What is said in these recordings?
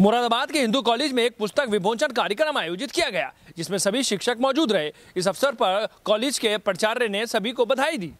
मुरादाबाद के हिंदू कॉलेज में एक पुस्तक विमोचन कार्यक्रम आयोजित किया गया, जिसमें सभी शिक्षक मौजूद रहे। इस अवसर पर कॉलेज के प्राचार्य ने सभी को बधाई दी।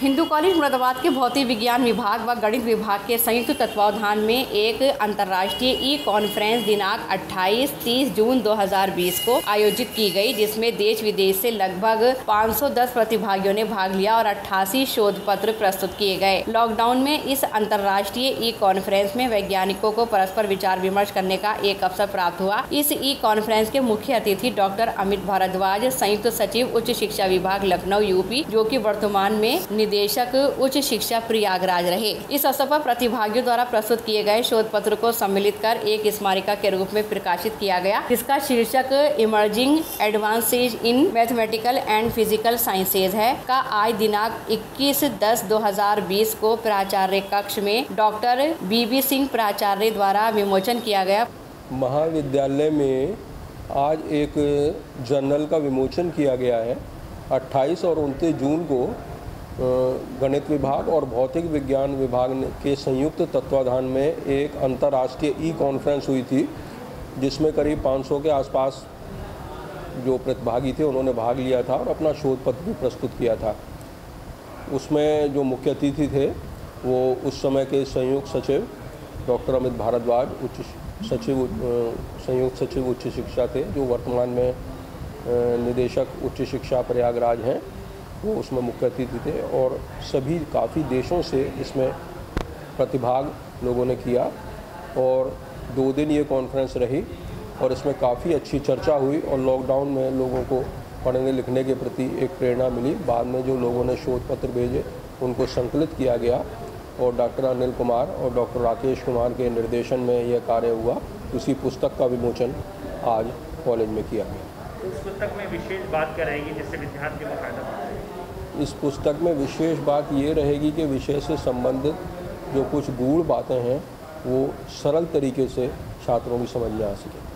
हिंदू कॉलेज मुरादाबाद के भौतिक विज्ञान विभाग व गणित विभाग के संयुक्त तत्वावधान में एक अंतर्राष्ट्रीय ई कॉन्फ्रेंस दिनांक 28-30 जून 2020 को आयोजित की गई, जिसमें देश विदेश से लगभग 510 प्रतिभागियों ने भाग लिया और 88 शोध पत्र प्रस्तुत किए गए। लॉकडाउन में इस अंतर्राष्ट्रीय ई कॉन्फ्रेंस में वैज्ञानिकों को परस्पर विचार विमर्श करने का एक अवसर प्राप्त हुआ। इस ई कॉन्फ्रेंस के मुख्य अतिथि डॉक्टर अमित भारद्वाज, संयुक्त सचिव, उच्च शिक्षा विभाग, लखनऊ, यूपी, जो की वर्तमान में निदेशक उच्च शिक्षा प्रयागराज रहे। इस अवसर पर प्रतिभागियों द्वारा प्रस्तुत किए गए शोध पत्र को सम्मिलित कर एक स्मारिका के रूप में प्रकाशित किया गया, जिसका शीर्षक emerging advances in mathematical and physical sciences है, का आज दिनांक 21 दस 2020 को प्राचार्य कक्ष में डॉक्टर बीबी सिंह प्राचार्य द्वारा विमोचन किया गया। महाविद्यालय में आज एक जर्नल का विमोचन किया गया है। 28 और 29 जून को गणित विभाग और भौतिक विज्ञान विभाग के संयुक्त तत्वाधान में एक अंतर्राष्ट्रीय ई कॉन्फ्रेंस हुई थी, जिसमें करीब 500 के आसपास जो प्रतिभागी थे, उन्होंने भाग लिया था और अपना शोध पत्र भी प्रस्तुत किया था। उसमें जो मुख्य अतिथि थे, वो उस समय के संयुक्त सचिव डॉक्टर अमित भारद्वाज, उच्च सचिव संयुक्त सचिव उच्च शिक्षा थे, जो वर्तमान में निदेशक उच्च शिक्षा प्रयागराज हैं। वो उसमें मुख्य अतिथि थे और सभी काफ़ी देशों से इसमें प्रतिभाग लोगों ने किया और दो दिन ये कॉन्फ्रेंस रही और इसमें काफ़ी अच्छी चर्चा हुई और लॉकडाउन में लोगों को पढ़ने लिखने के प्रति एक प्रेरणा मिली। बाद में जो लोगों ने शोध पत्र भेजे, उनको संकलित किया गया और डॉक्टर अनिल कुमार और डॉक्टर राकेश कुमार के निर्देशन में यह कार्य हुआ। उसी पुस्तक का विमोचन आज कॉलेज में किया गया। पुस्तक में विशेष बात क्या रहेगी जिससे विद्यार्थियों को फ़ायदा इस पुस्तक में विशेष बात ये रहेगी कि विषय से संबंधित जो कुछ गूढ़ बातें हैं, वो सरल तरीके से छात्रों की समझ में आ सकें।